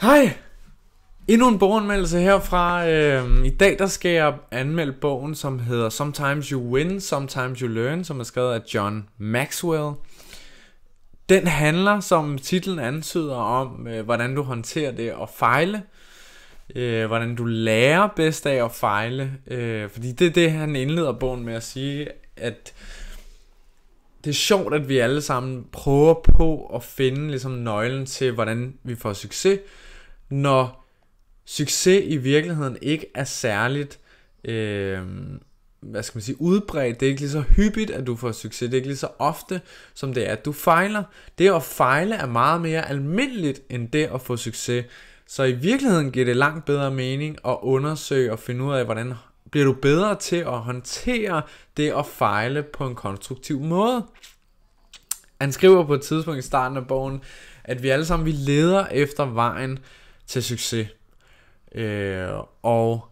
Hej! Endnu en boganmeldelse herfra. Øh, I dag der skal jeg anmelde bogen, som hedder Sometimes You Win, Sometimes You Learn, som er skrevet af John Maxwell. Den handler, som titlen antyder, om, øh, hvordan du håndterer det at fejle. Øh, hvordan du lærer bedst af at fejle. Øh, fordi det er det, han indleder bogen med at sige, at det er sjovt, at vi alle sammen prøver på at finde ligesom nøglen til, hvordan vi får succes, når succes i virkeligheden ikke er særligt, øh, hvad skal man sige, udbredt. Det er ikke lige så hyppigt, at du får succes. Det er ikke lige så ofte, som det er, at du fejler. Det at fejle er meget mere almindeligt, end det at få succes. Så i virkeligheden giver det langt bedre mening at undersøge og finde ud af, hvordan bliver du bedre til at håndtere det at fejle på en konstruktiv måde. Han skriver på et tidspunkt i starten af bogen, at vi alle sammen vi leder efter vejen til succes. Øh, og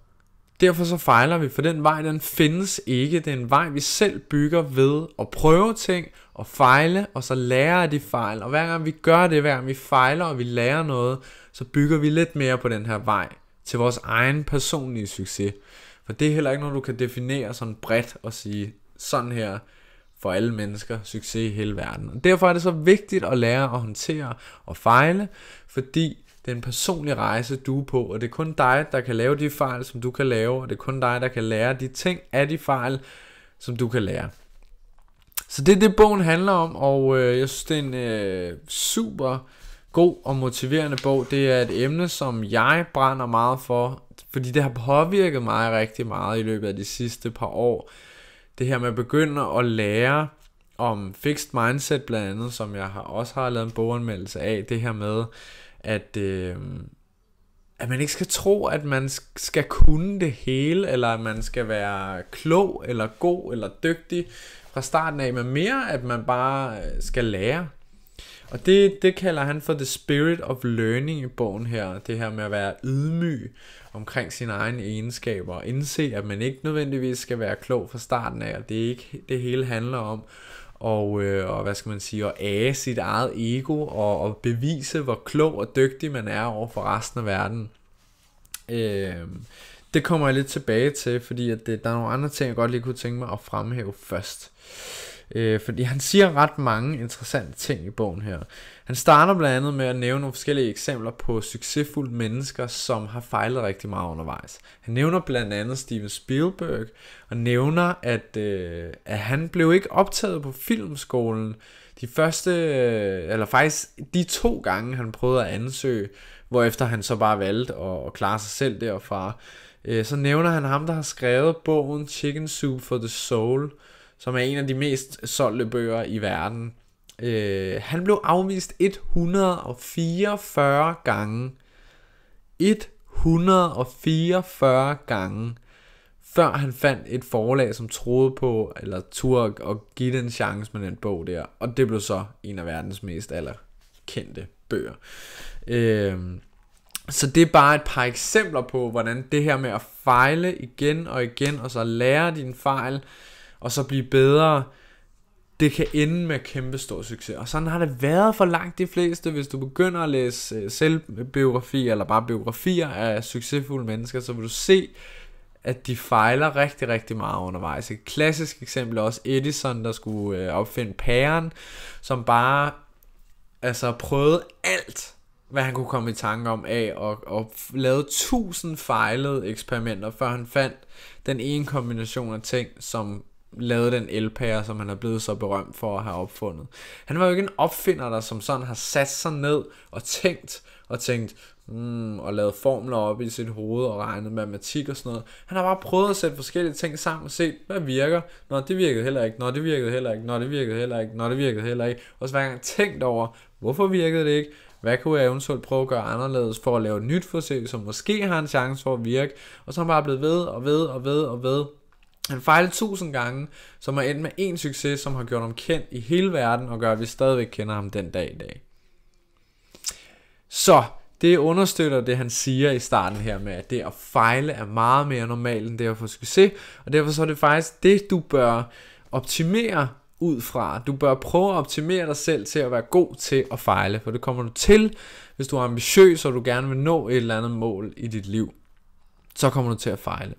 derfor så fejler vi, for den vej den findes ikke. Det er en vej vi selv bygger ved at prøve ting og fejle, og så lære af de fejl. Og hver gang vi gør det, hver gang vi fejler og vi lærer noget, så bygger vi lidt mere på den her vej til vores egen personlige succes. For det er heller ikke noget, du kan definere sådan bredt og sige, sådan her for alle mennesker succes i hele verden. Og derfor er det så vigtigt at lære at håndtere og fejle, fordi det er en personlig rejse, du er på, og det er kun dig, der kan lave de fejl, som du kan lave, og det er kun dig, der kan lære de ting af de fejl, som du kan lære. Så det er det, bogen handler om, og øh, jeg synes, det er en øh, super god og motiverende bog. Det er et emne, som jeg brænder meget for, fordi det har påvirket mig rigtig meget i løbet af de sidste par år. Det her med at begynde at lære om fixed mindset blandt andet, som jeg har, også har lavet en boganmeldelse af, det her med, at, øh, at man ikke skal tro, at man skal kunne det hele, eller at man skal være klog, eller god, eller dygtig fra starten af, men mere, at man bare øh, skal lære. Og det, det kalder han for the spirit of learning i bogen her. Det her med at være ydmyg omkring sine egne egenskaber. Og indse, at man ikke nødvendigvis skal være klog fra starten af. Og det er ikke det hele handler om. Og, øh, og hvad skal man sige, at æge sit eget ego og, og bevise, hvor klog og dygtig man er over for resten af verden. Øh, det kommer jeg lidt tilbage til, fordi at det, der er nogle andre ting, jeg godt lige kunne tænke mig at fremhæve først. Øh, Øh, fordi han siger ret mange interessante ting i bogen her. Han starter blandt andet med at nævne nogle forskellige eksempler på succesfulde mennesker, som har fejlet rigtig meget undervejs. Han nævner blandt andet Steven Spielberg, og nævner, at, øh, at han blev ikke optaget på filmskolen de første, øh, eller faktisk de to gange, han prøvede at ansøge, efter han så bare valgte at, at klare sig selv derfra. Øh, så nævner han ham, der har skrevet bogen Chicken Soup for the Soul, som er en af de mest solgte bøger i verden. Øh, han blev afvist 144 gange. 144 gange før han fandt et forlag, som troede på, eller turde at give den chance med den bog der. Og det blev så en af verdens mest allerkendte bøger. Øh, så det er bare et par eksempler på, hvordan det her med at fejle igen og igen, og så lære din fejl, og så blive bedre, det kan ende med kæmpe stor succes. Og sådan har det været for langt de fleste. Hvis du begynder at læse øh, selvbiografi, eller bare biografier af succesfulde mennesker, så vil du se, at de fejler rigtig, rigtig meget undervejs. Et klassisk eksempel er også Edison, der skulle øh, opfinde pæren, som bare altså prøvede alt, hvad han kunne komme i tanke om af, og, og lavede tusind fejlede eksperimenter, før han fandt den ene kombination af ting, som lavet den elpære, som han er blevet så berømt for at have opfundet. Han var jo ikke en opfinder, der som sådan har sat sig ned og tænkt, og tænkt, mm, og lavet formler op i sit hoved og regnet matematik og sådan noget. Han har bare prøvet at sætte forskellige ting sammen og set, hvad virker. Nå, det virkede heller ikke. Nå, det virkede heller ikke. Nå, det virkede heller ikke. Nå, det virkede heller ikke. Og så hver gang tænkt over, hvorfor virkede det ikke? Hvad kunne jeg eventuelt prøve at gøre anderledes for at lave et nyt forsøg, som måske har en chance for at virke? Og så har han bare blevet ved og ved og ved og ved han fejlede tusind gange, som har endt med en succes, som har gjort ham kendt i hele verden, og gør, at vi stadigvæk kender ham den dag i dag. Så, det understøtter det, han siger i starten her med, at det at fejle er meget mere normalt, end det at få succes, og derfor så er det faktisk det, du bør optimere ud fra. Du bør prøve at optimere dig selv til at være god til at fejle, for det kommer du til, hvis du er ambitiøs, og du gerne vil nå et eller andet mål i dit liv. Så kommer du til at fejle.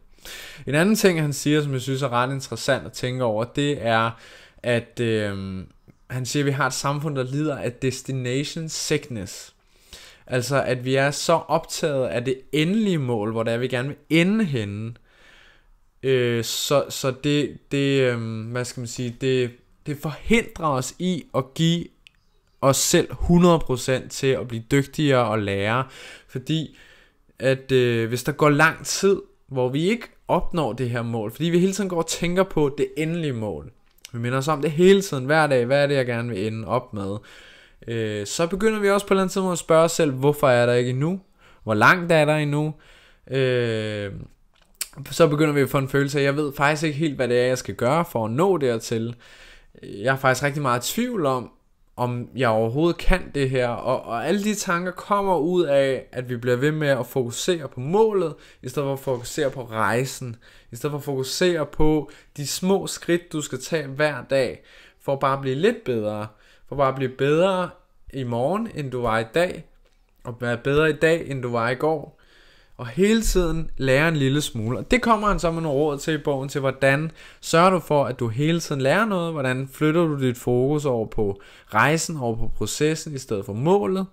En anden ting, han siger, som jeg synes er ret interessant at tænke over, det er, at øh, han siger, at vi har et samfund, der lider af destination sickness. Altså, at vi er så optaget af det endelige mål, hvor det er, vi gerne vil ende henne. Øh, så så det, det øh, hvad skal man sige, det, det forhindrer os i at give os selv 100% til at blive dygtigere og lære. Fordi at øh, hvis der går lang tid, hvor vi ikke opnår det her mål, fordi vi hele tiden går og tænker på det endelige mål, vi minder os om det hele tiden, hver dag, hvad er det, jeg gerne vil ende op med, øh, så begynder vi også på et eller andet tidspunkt at spørge os selv, hvorfor er der ikke endnu? Hvor langt er der endnu? Øh, så begynder vi at få en følelse af, at jeg ved faktisk ikke helt, hvad det er, jeg skal gøre for at nå dertil. Jeg er faktisk rigtig meget i tvivl om, om jeg overhovedet kan det her. Og, og alle de tanker kommer ud af, at vi bliver ved med at fokusere på målet, i stedet for at fokusere på rejsen. I stedet for at fokusere på de små skridt, du skal tage hver dag, for at bare blive lidt bedre. For bare at blive bedre i morgen, end du var i dag. Og være bedre i dag, end du var i går og hele tiden lære en lille smule. Og det kommer han så med nogle råd til i bogen til, hvordan sørger du for, at du hele tiden lærer noget, hvordan flytter du dit fokus over på rejsen, over på processen i stedet for målet.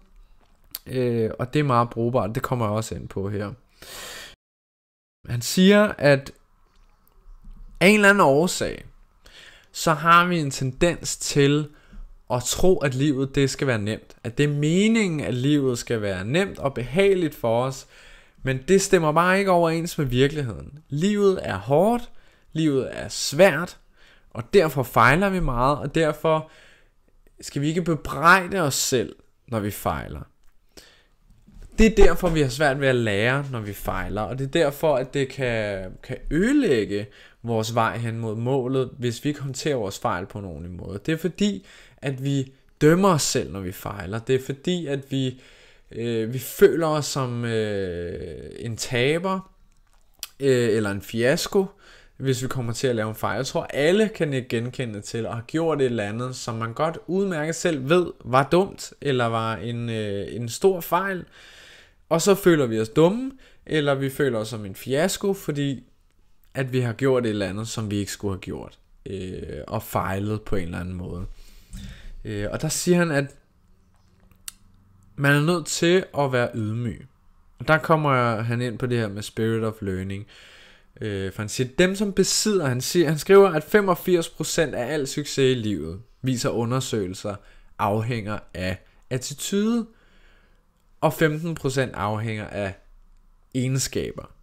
Øh, og det er meget brugbart, det kommer jeg også ind på her. Han siger, at af en eller anden årsag, så har vi en tendens til at tro, at livet det skal være nemt. At det er meningen, at livet skal være nemt og behageligt for os, men det stemmer bare ikke overens med virkeligheden. Livet er hårdt, livet er svært, og derfor fejler vi meget, og derfor skal vi ikke bebrejde os selv, når vi fejler. Det er derfor, vi har svært ved at lære, når vi fejler, og det er derfor, at det kan, kan ødelægge vores vej hen mod målet, hvis vi ikke håndterer vores fejl på en ordentlig måde. Det er fordi, at vi dømmer os selv, når vi fejler. Det er fordi, at vi Øh, Øh, vi føler os som øh, en taber øh, eller en fiasko, hvis vi kommer til at lave en fejl. Jeg tror, alle kan ikke genkende til at have gjort et eller andet, som man godt udmærket selv ved var dumt, eller var en, øh, en stor fejl. Og så føler vi os dumme, eller vi føler os som en fiasko, fordi at vi har gjort et eller andet, som vi ikke skulle have gjort, øh, og fejlet på en eller anden måde. Øh, og der siger han, at man er nødt til at være ydmyg. Og der kommer han ind på det her med spirit of learning. Øh, for han siger, dem som besidder, han, siger, han skriver, at 85% af al succes i livet, viser undersøgelser, afhænger af attitude, og 15% afhænger af egenskaber.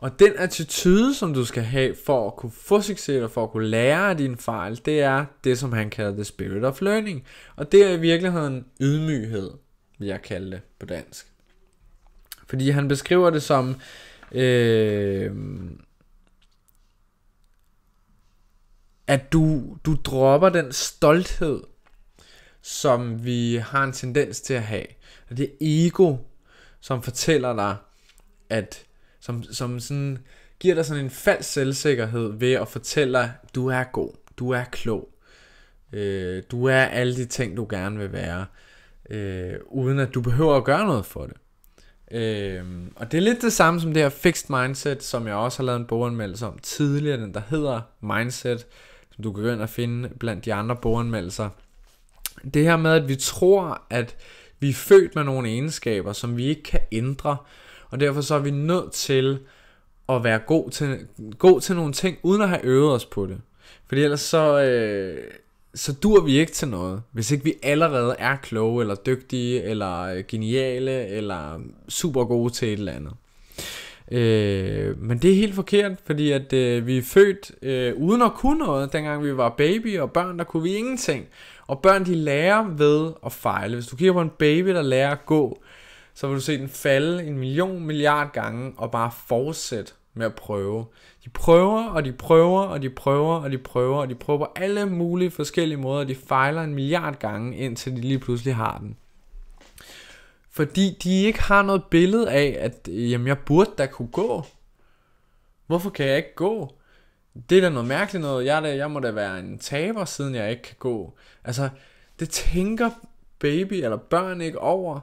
Og den attitude, som du skal have for at kunne få succes og for at kunne lære af dine fejl, det er det, som han kalder the spirit of learning. Og det er i virkeligheden ydmyghed, vil jeg kalde det på dansk. Fordi han beskriver det som... Øh, at du, du dropper den stolthed, som vi har en tendens til at have. Og det er ego, som fortæller dig, at som, som sådan, giver dig sådan en falsk selvsikkerhed ved at fortælle dig, du er god, du er klog, øh, du er alle de ting, du gerne vil være, øh, uden at du behøver at gøre noget for det. Øh, og det er lidt det samme som det her fixed mindset, som jeg også har lavet en boganmeldelse om tidligere, den der hedder Mindset, som du kan gå ind og finde blandt de andre boganmeldelser. Det her med, at vi tror, at vi er født med nogle egenskaber, som vi ikke kan ændre, og derfor så er vi nødt til at være god til, god til nogle ting, uden at have øvet os på det. Fordi ellers så, øh, så dur vi ikke til noget, hvis ikke vi allerede er kloge, eller dygtige, eller geniale, eller super gode til et eller andet. Øh, men det er helt forkert, fordi at øh, vi er født øh, uden at kunne noget. Dengang vi var baby og børn, der kunne vi ingenting. Og børn de lærer ved at fejle. Hvis du kigger på en baby, der lærer at gå, så vil du se den falde en million milliard gange og bare fortsætte med at prøve. De prøver, og de prøver, og de prøver, og de prøver, og de prøver på alle mulige forskellige måder, og de fejler en milliard gange, indtil de lige pludselig har den. Fordi de ikke har noget billede af, at jamen, jeg burde da kunne gå. Hvorfor kan jeg ikke gå? det er da noget mærkeligt noget. Jeg, da, jeg må da være en taber, siden jeg ikke kan gå. Altså, det tænker baby eller børn ikke over,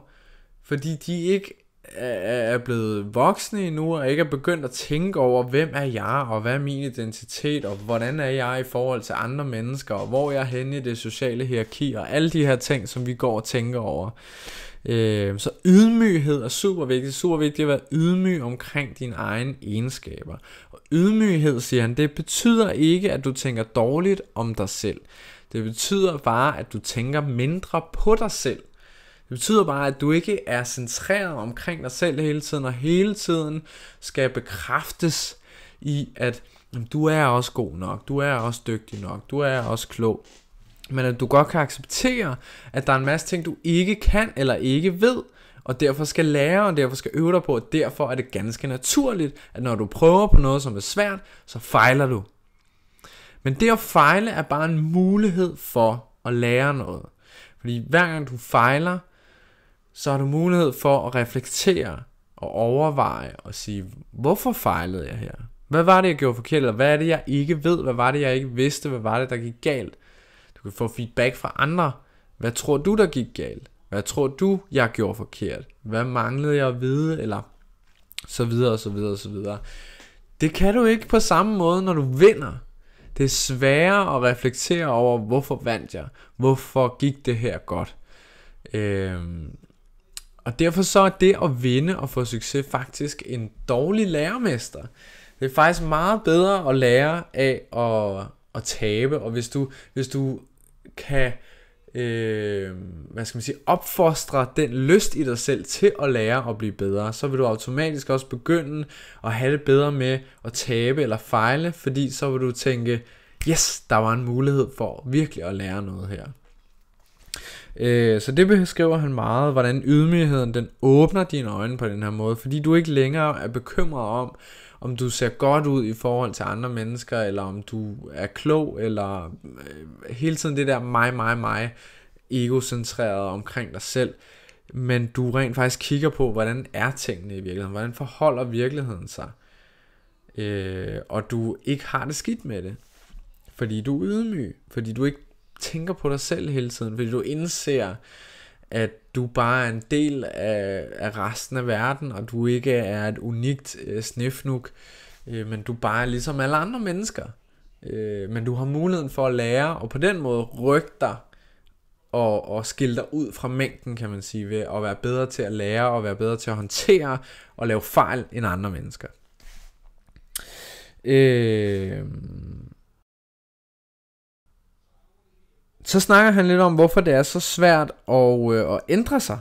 fordi de ikke er blevet voksne endnu, og ikke er begyndt at tænke over, hvem er jeg, og hvad er min identitet, og hvordan er jeg i forhold til andre mennesker, og hvor jeg er henne i det sociale hierarki, og alle de her ting, som vi går og tænker over. Øh, så ydmyghed er super vigtigt. Super vigtigt at være ydmyg omkring dine egne egenskaber. Og ydmyghed, siger han, det betyder ikke, at du tænker dårligt om dig selv. Det betyder bare, at du tænker mindre på dig selv. Det betyder bare, at du ikke er centreret omkring dig selv hele tiden, og hele tiden skal bekræftes i, at du er også god nok, du er også dygtig nok, du er også klog. Men at du godt kan acceptere, at der er en masse ting, du ikke kan eller ikke ved, og derfor skal lære, og derfor skal øve dig på, og derfor er det ganske naturligt, at når du prøver på noget, som er svært, så fejler du. Men det at fejle er bare en mulighed for at lære noget. Fordi hver gang du fejler, så har du mulighed for at reflektere og overveje og sige, hvorfor fejlede jeg her? Hvad var det, jeg gjorde forkert? Eller hvad er det, jeg ikke ved? Hvad var det, jeg ikke vidste? Hvad var det, der gik galt? Du kan få feedback fra andre. Hvad tror du, der gik galt? Hvad tror du, jeg gjorde forkert? Hvad manglede jeg at vide? Eller så videre, og så videre, og så videre. Det kan du ikke på samme måde, når du vinder. Det er sværere at reflektere over, hvorfor vandt jeg? Hvorfor gik det her godt? Øhm, og derfor så er det at vinde og få succes faktisk en dårlig lærermester. Det er faktisk meget bedre at lære af at, at tabe, og hvis du, hvis du kan øh, hvad skal man sige, opfostre den lyst i dig selv til at lære at blive bedre, så vil du automatisk også begynde at have det bedre med at tabe eller fejle, fordi så vil du tænke, yes, der var en mulighed for virkelig at lære noget her. Øh, så det beskriver han meget, hvordan ydmygheden den åbner dine øjne på den her måde, fordi du ikke længere er bekymret om, om du ser godt ud i forhold til andre mennesker, eller om du er klog, eller øh, hele tiden det der mig, mig, mig, egocentreret omkring dig selv, men du rent faktisk kigger på, hvordan er tingene i virkeligheden, hvordan forholder virkeligheden sig, øh, og du ikke har det skidt med det, fordi du er ydmyg, fordi du ikke tænker på dig selv hele tiden, fordi du indser, at du bare er en del af, af resten af verden, og du ikke er et unikt øh, snifnuk, øh, men du bare er ligesom alle andre mennesker. Øh, men du har muligheden for at lære, og på den måde rykke dig og, og skille dig ud fra mængden, kan man sige, ved at være bedre til at lære, og være bedre til at håndtere og lave fejl end andre mennesker. Øh, så snakker han lidt om, hvorfor det er så svært at, øh, at ændre sig.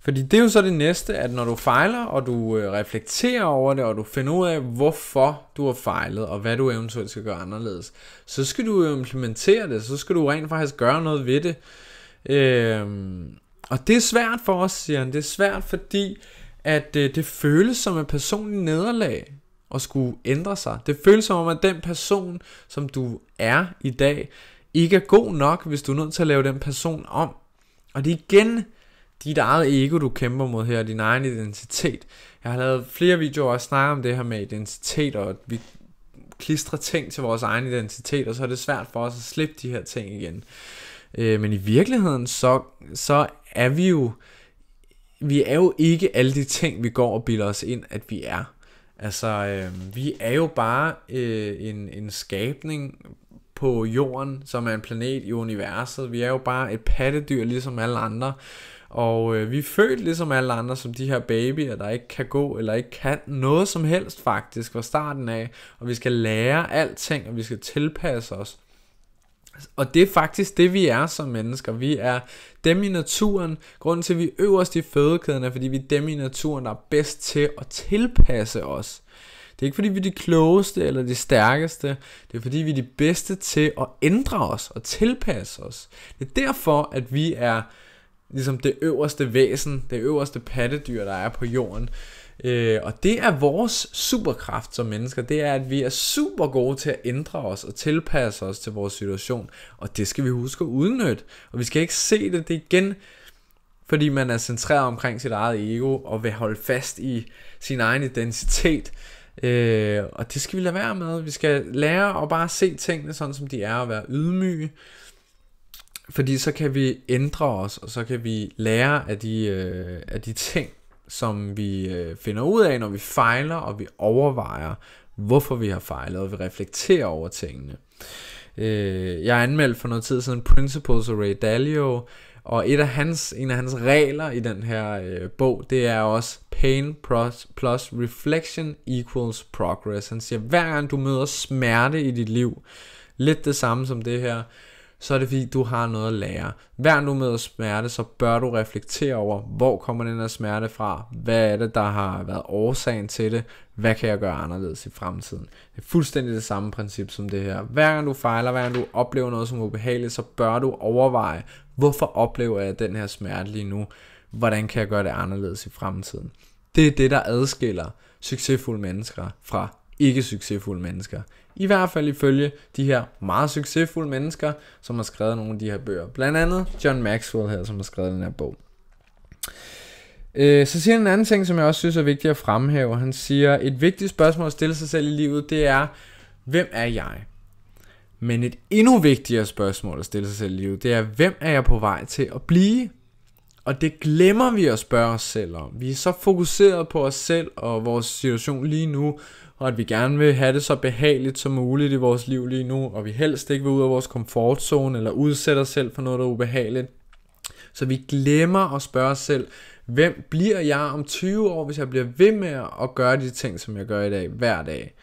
Fordi det er jo så det næste, at når du fejler, og du øh, reflekterer over det, og du finder ud af, hvorfor du har fejlet, og hvad du eventuelt skal gøre anderledes, så skal du jo implementere det, så skal du rent faktisk gøre noget ved det. Øh, og det er svært for os, siger han. Det er svært, fordi at øh, det føles som et personligt nederlag at skulle ændre sig. Det føles som om, at den person, som du er i dag, ikke er god nok, hvis du er nødt til at lave den person om. Og det er igen dit eget ego, du kæmper mod her, din egen identitet. Jeg har lavet flere videoer og snakket om det her med identitet, og at vi klistrer ting til vores egen identitet, og så er det svært for os at slippe de her ting igen. Øh, men i virkeligheden, så, så er vi jo, vi er jo ikke alle de ting, vi går og bilder os ind, at vi er. Altså, øh, vi er jo bare øh, en, en skabning på jorden, som er en planet i universet. Vi er jo bare et pattedyr, ligesom alle andre. Og øh, vi er født ligesom alle andre, som de her babyer, der ikke kan gå, eller ikke kan noget som helst faktisk fra starten af. Og vi skal lære alting, og vi skal tilpasse os. Og det er faktisk det, vi er som mennesker. Vi er dem i naturen. Grunden til, at vi er øverst i fødekæden, er, fordi vi er dem i naturen, der er bedst til at tilpasse os. Det er ikke fordi vi er de klogeste eller de stærkeste. Det er fordi vi er de bedste til at ændre os og tilpasse os. Det er derfor, at vi er ligesom det øverste væsen, det øverste pattedyr, der er på jorden. Øh, og det er vores superkraft som mennesker, det er, at vi er super gode til at ændre os og tilpasse os til vores situation. Og det skal vi huske at udnytte. Og vi skal ikke se det, det igen, fordi man er centreret omkring sit eget ego og vil holde fast i sin egen identitet Øh, og det skal vi lade være med. Vi skal lære at bare se tingene sådan, som de er, og være ydmyge. Fordi så kan vi ændre os, og så kan vi lære af de, øh, af de ting, som vi øh, finder ud af, når vi fejler, og vi overvejer, hvorfor vi har fejlet, og vi reflekterer over tingene. Øh, jeg anmeldte for noget tid siden Principles of Ray Dalio, og et af hans, en af hans regler i den her øh, bog, det er også pain plus, plus reflection equals progress. Han siger, hver gang du møder smerte i dit liv, lidt det samme som det her, så er det fordi, du har noget at lære. Hver gang du møder smerte, så bør du reflektere over, hvor kommer den her smerte fra? Hvad er det, der har været årsagen til det? Hvad kan jeg gøre anderledes i fremtiden? Det er fuldstændig det samme princip som det her. Hver gang du fejler, hver gang du oplever noget som ubehageligt, så bør du overveje, hvorfor oplever jeg den her smerte lige nu? Hvordan kan jeg gøre det anderledes i fremtiden? Det er det, der adskiller succesfulde mennesker fra ikke succesfulde mennesker. I hvert fald ifølge de her meget succesfulde mennesker, som har skrevet nogle af de her bøger. Blandt andet John Maxwell her, som har skrevet den her bog. Øh, så siger han en anden ting, som jeg også synes er vigtigt at fremhæve. Han siger, et vigtigt spørgsmål at stille sig selv i livet, det er, hvem er jeg? Men et endnu vigtigere spørgsmål at stille sig selv i livet, det er, hvem er jeg på vej til at blive? Og det glemmer vi at spørge os selv om. Vi er så fokuseret på os selv og vores situation lige nu, og at vi gerne vil have det så behageligt som muligt i vores liv lige nu, og vi helst ikke vil ud af vores komfortzone eller udsætte os selv for noget, der er ubehageligt. Så vi glemmer at spørge os selv, hvem bliver jeg om 20 år, hvis jeg bliver ved med at gøre de ting, som jeg gør i dag, hver dag.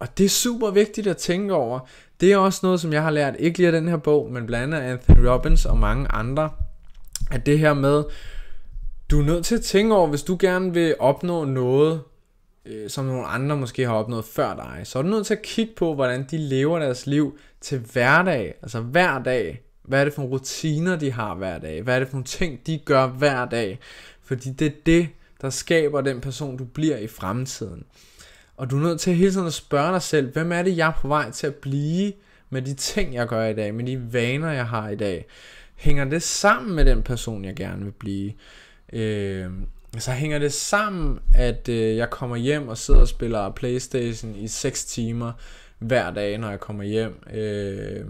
Og det er super vigtigt at tænke over. Det er også noget, som jeg har lært, ikke lige af den her bog, men blandt andet Anthony Robbins og mange andre, at det her med, du er nødt til at tænke over, hvis du gerne vil opnå noget, øh, som nogle andre måske har opnået før dig, så er du nødt til at kigge på, hvordan de lever deres liv til hverdag, altså hver dag. Hvad er det for nogle rutiner, de har hver dag? Hvad er det for nogle ting, de gør hver dag? Fordi det er det, der skaber den person, du bliver i fremtiden. Og du er nødt til hele tiden at spørge dig selv, hvem er det, jeg er på vej til at blive med de ting, jeg gør i dag, med de vaner, jeg har i dag? Hænger det sammen med den person, jeg gerne vil blive? Øh, så hænger det sammen, at øh, jeg kommer hjem og sidder og spiller Playstation i 6 timer hver dag, når jeg kommer hjem. Øh,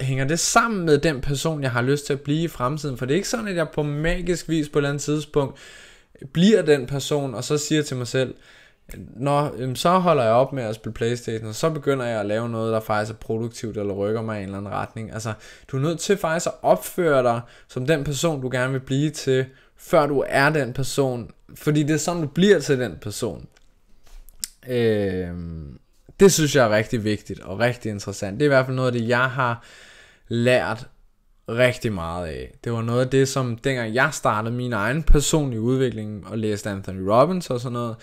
hænger det sammen med den person, jeg har lyst til at blive i fremtiden? For det er ikke sådan, at jeg på magisk vis på et eller andet tidspunkt bliver den person, og så siger til mig selv, Nå, så holder jeg op med at spille Playstation, og så begynder jeg at lave noget, der faktisk er produktivt, eller rykker mig i en eller anden retning. Altså, du er nødt til faktisk at opføre dig som den person, du gerne vil blive til, før du er den person. Fordi det er sådan, du bliver til den person. Øh, det synes jeg er rigtig vigtigt og rigtig interessant. Det er i hvert fald noget af det, jeg har lært rigtig meget af. Det var noget af det, som dengang jeg startede min egen personlige udvikling og læste Anthony Robbins og sådan noget,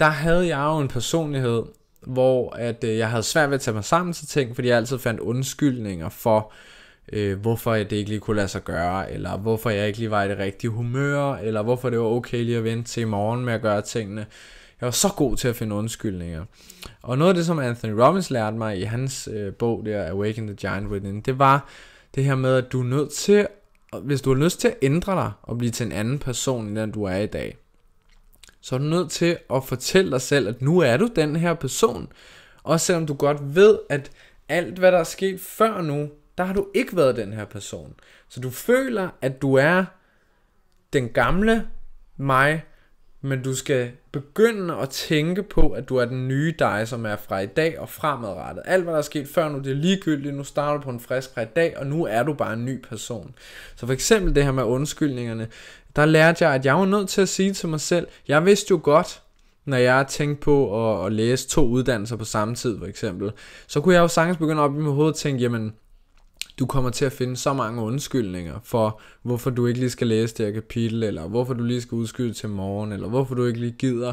der havde jeg jo en personlighed, hvor at øh, jeg havde svært ved at tage mig sammen til ting, fordi jeg altid fandt undskyldninger for, øh, Øh, hvorfor jeg det ikke lige kunne lade sig gøre, eller hvorfor jeg ikke lige var i det rigtige humør, eller hvorfor det var okay lige at vente til i morgen med at gøre tingene. Jeg var så god til at finde undskyldninger. Og noget af det, som Anthony Robbins lærte mig i hans øh, bog der, Awaken the Giant Within, det var det her med, at du er nødt til, hvis du har lyst til at ændre dig og blive til en anden person, end den du er i dag, så er du nødt til at fortælle dig selv, at nu er du den her person. Også selvom du godt ved, at alt hvad der er sket før nu, der har du ikke været den her person. Så du føler, at du er den gamle mig, men du skal begynde at tænke på, at du er den nye dig, som er fra i dag og fremadrettet. Alt hvad der er sket før nu, det er ligegyldigt. Nu starter du på en frisk fra i dag, og nu er du bare en ny person. Så for eksempel det her med undskyldningerne der lærte jeg, at jeg var nødt til at sige til mig selv, jeg vidste jo godt, når jeg tænkte på at, at læse to uddannelser på samme tid for eksempel, så kunne jeg jo sagtens begynde op i mit hoved og tænke, jamen, du kommer til at finde så mange undskyldninger for, hvorfor du ikke lige skal læse det her kapitel, eller hvorfor du lige skal udskyde til morgen, eller hvorfor du ikke lige gider.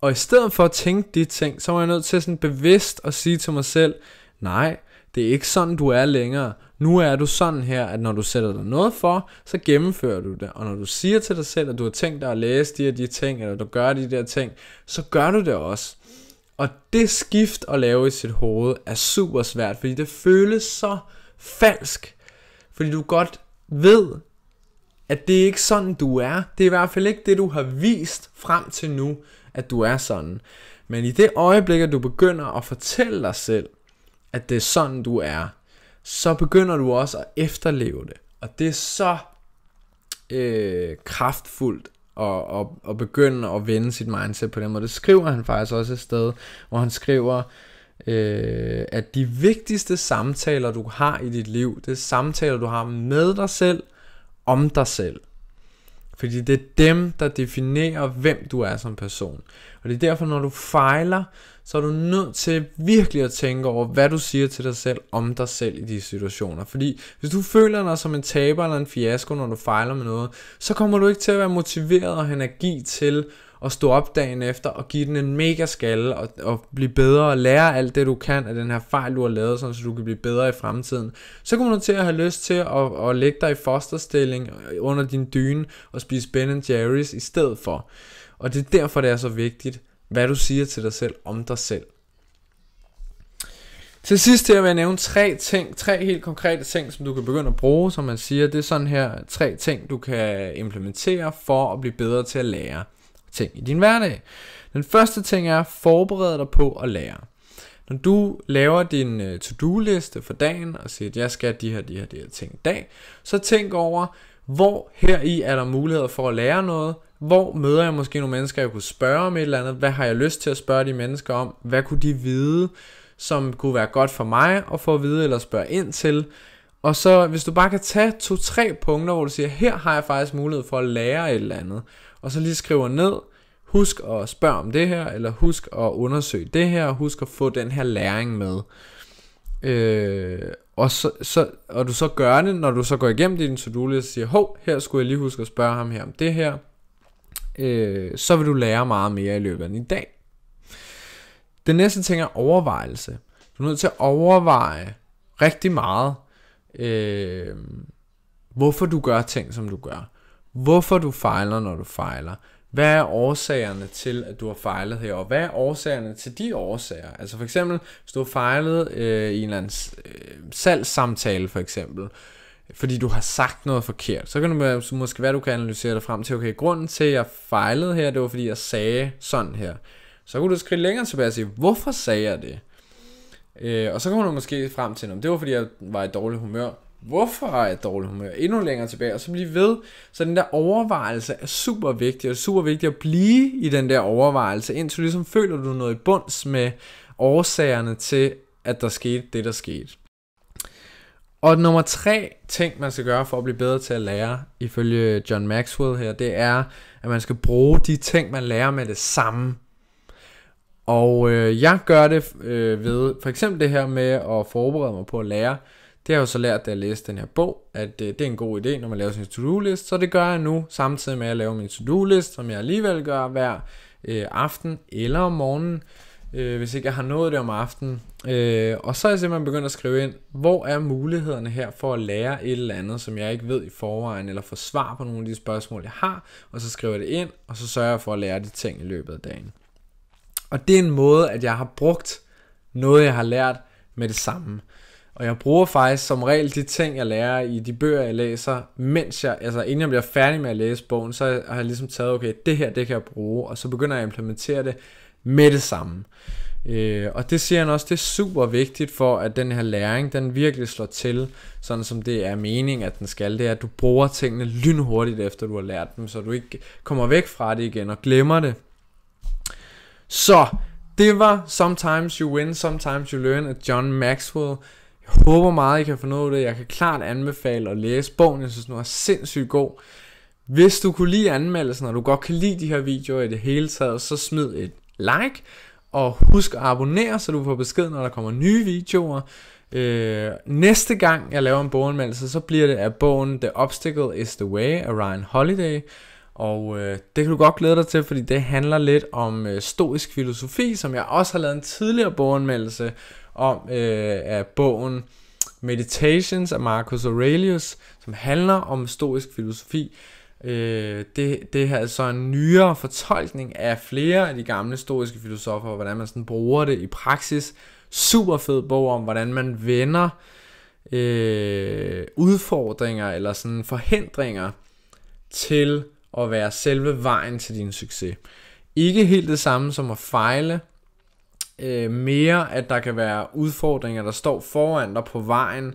Og i stedet for at tænke de ting, så var jeg nødt til sådan bevidst at sige til mig selv, nej, det er ikke sådan, du er længere. Nu er du sådan her, at når du sætter dig noget for, så gennemfører du det. Og når du siger til dig selv, at du har tænkt dig at læse de her de ting, eller du gør de der ting, så gør du det også. Og det skift at lave i sit hoved er super svært, fordi det føles så falsk. Fordi du godt ved, at det er ikke sådan du er. Det er i hvert fald ikke det du har vist frem til nu at du er sådan. Men i det øjeblik, at du begynder at fortælle dig selv, at det er sådan, du er, så begynder du også at efterleve det. Og det er så øh, kraftfuldt at, at, at begynde at vende sit mindset på den måde. Det skriver han faktisk også et sted, hvor han skriver, øh, at de vigtigste samtaler, du har i dit liv, det er samtaler, du har med dig selv, om dig selv. Fordi det er dem, der definerer, hvem du er som person. Og det er derfor, når du fejler, så er du nødt til virkelig at tænke over, hvad du siger til dig selv om dig selv i de situationer. Fordi hvis du føler dig som en taber eller en fiasko, når du fejler med noget, så kommer du ikke til at være motiveret og have energi til at stå op dagen efter og give den en mega skalle og, og blive bedre og lære alt det du kan af den her fejl du har lavet, sådan, så du kan blive bedre i fremtiden. Så kommer du til at have lyst til at, at lægge dig i fosterstilling under din dyne og spise Ben Jerry's i stedet for. Og det er derfor det er så vigtigt, hvad du siger til dig selv om dig selv. Til sidst her vil jeg nævne tre ting, tre helt konkrete ting, som du kan begynde at bruge, som man siger. Det er sådan her tre ting, du kan implementere for at blive bedre til at lære ting i din hverdag. Den første ting er, forbered dig på at lære. Når du laver din øh, to-do-liste for dagen og siger, at jeg skal de her, de her, de her ting i dag, så tænk over, hvor her i er der muligheder for at lære noget, hvor møder jeg måske nogle mennesker, jeg kunne spørge om et eller andet, hvad har jeg lyst til at spørge de mennesker om, hvad kunne de vide, som kunne være godt for mig at få at vide eller spørge ind til, og så hvis du bare kan tage to-tre punkter, hvor du siger, her har jeg faktisk mulighed for at lære et eller andet, og så lige skriver ned, husk at spørge om det her, eller husk at undersøge det her, og husk at få den her læring med. Øh, og, så, så, og du så gør det, når du så går igennem din to-do list og siger, hov, her skulle jeg lige huske at spørge ham her om det her, øh, så vil du lære meget mere i løbet af din dag. Den næste ting er overvejelse. Du er nødt til at overveje rigtig meget, øh, hvorfor du gør ting, som du gør. Hvorfor du fejler, når du fejler. Hvad er årsagerne til, at du har fejlet her? Og hvad er årsagerne til de årsager? Altså for eksempel, hvis du har fejlet øh, i en eller anden øh, salgssamtale for eksempel, fordi du har sagt noget forkert, så kan det måske være, du kan analysere dig frem til, okay, grunden til, at jeg fejlede her, det var, fordi jeg sagde sådan her. Så kunne du skrive længere tilbage og sige, hvorfor sagde jeg det? Øh, og så kommer du måske frem til, om det var, fordi jeg var i dårlig humør hvorfor er jeg dårlig humør, endnu længere tilbage, og så blive ved. Så den der overvejelse er super vigtig, og det er super vigtigt at blive i den der overvejelse, indtil du ligesom føler, du noget i bunds med årsagerne til, at der skete det, der skete. Og nummer tre ting, man skal gøre for at blive bedre til at lære, ifølge John Maxwell her, det er, at man skal bruge de ting, man lærer med det samme. Og øh, jeg gør det øh, ved for eksempel det her med at forberede mig på at lære. Det har jeg jo så lært, da jeg læste den her bog, at øh, det er en god idé, når man laver sin to-do-list. Så det gør jeg nu, samtidig med at lave min to-do-list, som jeg alligevel gør hver øh, aften eller om morgenen, øh, hvis ikke jeg har nået det om aftenen. Øh, og så er jeg simpelthen begyndt at skrive ind, hvor er mulighederne her for at lære et eller andet, som jeg ikke ved i forvejen, eller få svar på nogle af de spørgsmål, jeg har, og så skriver jeg det ind, og så sørger jeg for at lære de ting i løbet af dagen. Og det er en måde, at jeg har brugt noget, jeg har lært med det samme. Og jeg bruger faktisk som regel de ting, jeg lærer i de bøger, jeg læser, mens jeg, altså inden jeg bliver færdig med at læse bogen, så har jeg ligesom taget, okay, det her, det kan jeg bruge, og så begynder jeg at implementere det med det samme. Øh, og det siger han også, det er super vigtigt for, at den her læring, den virkelig slår til, sådan som det er meningen, at den skal. Det er, at du bruger tingene lynhurtigt efter du har lært dem, så du ikke kommer væk fra det igen og glemmer det. Så, det var Sometimes You Win, Sometimes You Learn af John Maxwell. Jeg håber meget, I kan få noget af det. Jeg kan klart anbefale at læse bogen. Jeg synes, den er sindssygt god. Hvis du kunne lide anmeldelsen, og du godt kan lide de her videoer i det hele taget, så smid et like. Og husk at abonnere, så du får besked, når der kommer nye videoer. Øh, næste gang jeg laver en boganmeldelse, så bliver det af bogen The Obstacle is the Way af Ryan Holiday. Og øh, det kan du godt glæde dig til, fordi det handler lidt om øh, stoisk filosofi, som jeg også har lavet en tidligere boganmeldelse om øh, af bogen Meditations af Marcus Aurelius, som handler om stoisk filosofi. Øh, det, det er altså en nyere fortolkning af flere af de gamle stoiske filosofer, og hvordan man sådan bruger det i praksis. Super fed bog om, hvordan man vender øh, udfordringer eller sådan forhindringer til at være selve vejen til din succes. Ikke helt det samme som at fejle. Øh, mere at der kan være udfordringer, der står foran dig på vejen,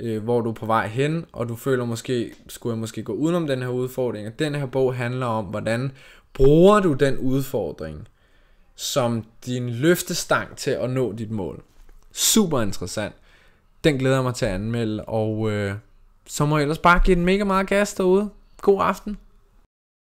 øh, hvor du er på vej hen, og du føler måske, skulle jeg måske gå udenom den her udfordring. Og den her bog handler om, hvordan bruger du den udfordring som din løftestang til at nå dit mål. Super interessant. Den glæder jeg mig til at anmelde, og øh, så må jeg ellers bare give den mega meget gas derude. God aften.